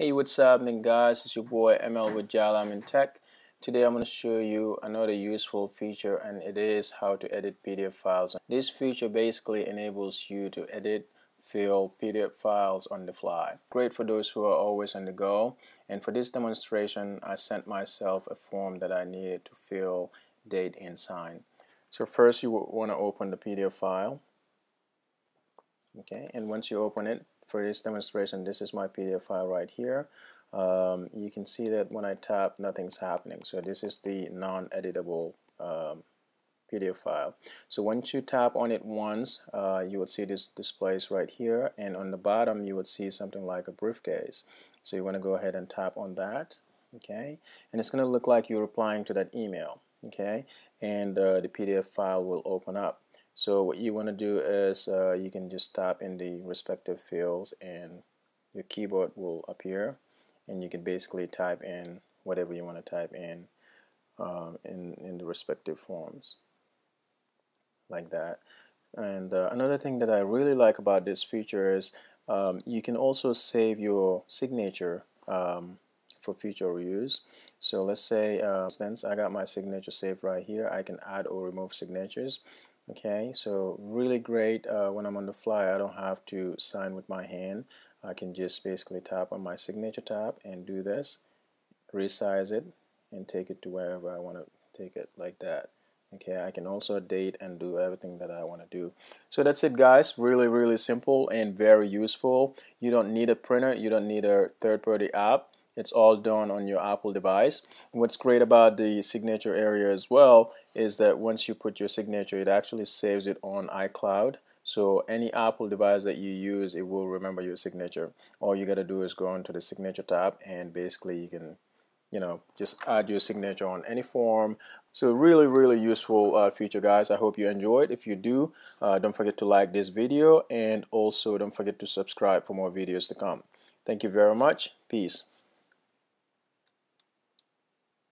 Hey, what's happening guys? It's your boy ML with Jarlamin Tech. Today I'm going to show you another useful feature and it is how to edit PDF files. This feature basically enables you to edit, fill PDF files on the fly. Great for those who are always on the go. And for this demonstration, I sent myself a form that I needed to fill, date, and sign. So first you want to open the PDF file. Okay, and once you open it, for this demonstration, this is my PDF file right here. Um, you can see that when I tap, nothing's happening. So this is the non-editable um, PDF file. So once you tap on it once, uh, you would see this displays right here, and on the bottom you would see something like a briefcase. So you want to go ahead and tap on that, okay? And it's going to look like you're replying to that email, okay? And uh, the PDF file will open up. So what you want to do is uh, you can just tap in the respective fields and your keyboard will appear and you can basically type in whatever you want to type in um, in, in the respective forms like that. And uh, another thing that I really like about this feature is um, you can also save your signature um, for future use. So let's say, uh, I got my signature saved right here. I can add or remove signatures. Okay so really great uh, when I'm on the fly I don't have to sign with my hand. I can just basically tap on my signature tab and do this resize it and take it to wherever I want to take it like that. Okay I can also date and do everything that I want to do. So that's it guys. Really really simple and very useful. You don't need a printer. You don't need a third-party app it's all done on your Apple device. What's great about the signature area as well is that once you put your signature, it actually saves it on iCloud. So any Apple device that you use, it will remember your signature. All you got to do is go into the signature tab and basically you can you know just add your signature on any form so really really useful uh, feature guys I hope you enjoyed if you do uh, don't forget to like this video and also don't forget to subscribe for more videos to come thank you very much peace